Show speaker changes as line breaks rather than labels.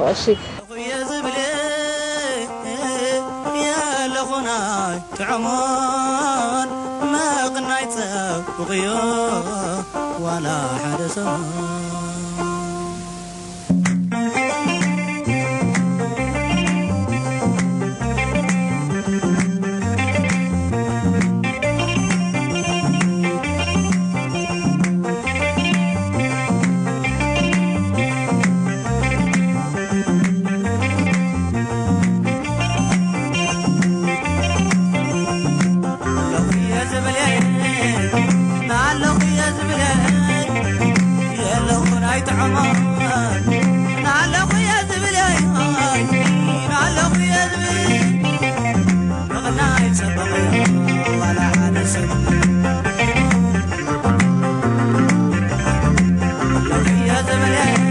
فأشي.
يا زبلي يا لغناي تعمر ما قنايته وغيور ولا حد سمر yeah.